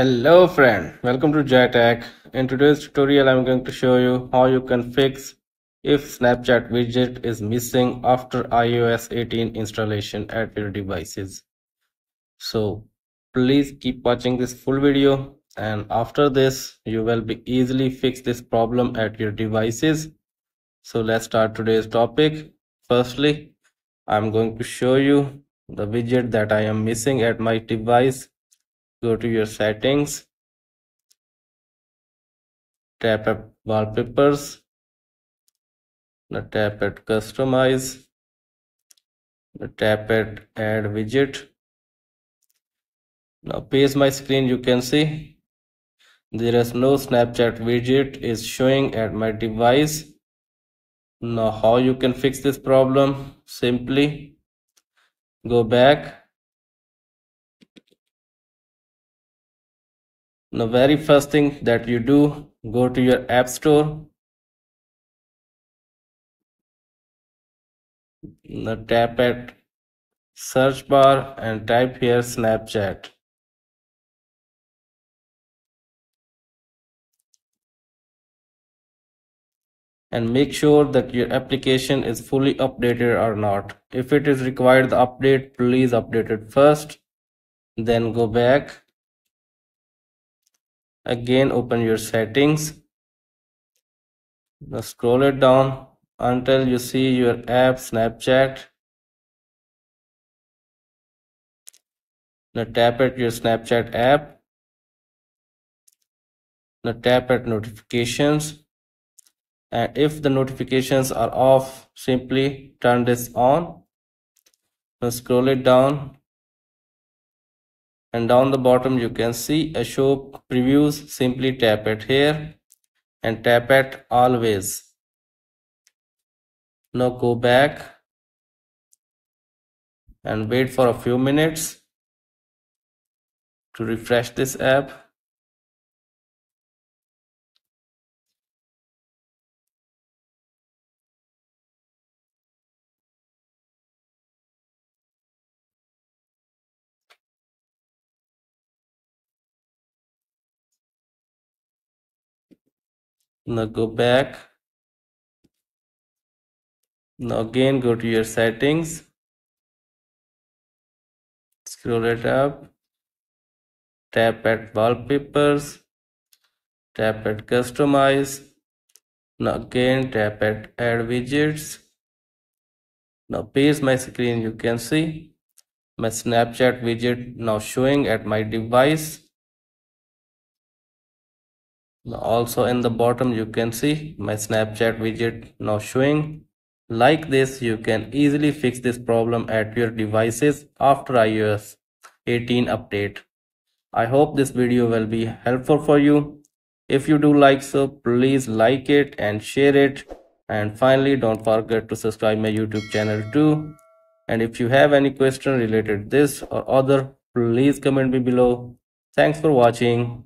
Hello friend, welcome to JoyTech. In today's tutorial, I'm going to show you how you can fix if Snapchat widget is missing after iOS 18 installation at your devices. So please keep watching this full video and after this, you will be easily fix this problem at your devices. So let's start today's topic. Firstly, I'm going to show you the widget that I am missing at my device go to your settings. Tap at wallpapers. Now tap at customize. Now tap at add widget. Now page my screen you can see. There is no snapchat widget is showing at my device. Now how you can fix this problem? Simply go back the very first thing that you do go to your app store. Now tap at search bar and type here snapchat. And make sure that your application is fully updated or not. If it is required the update please update it first then go back again open your settings. Now scroll it down until you see your app snapchat. Now tap at your snapchat app. Now tap at notifications. And if the notifications are off simply turn this on. Now scroll it down and down the bottom you can see a show previews. Simply tap it here and tap at always. Now go back and wait for a few minutes to refresh this app now go back. Now again go to your settings. Scroll it up. Tap at wallpapers. Tap at customize. Now again tap at add widgets. Now page my screen you can see. My snapchat widget now showing at my device also in the bottom you can see my snapchat widget now showing. Like this you can easily fix this problem at your devices after ios 18 update. I hope this video will be helpful for you. If you do like so please like it and share it. And finally don't forget to subscribe my youtube channel too. And if you have any question related this or other please comment me below. Thanks for watching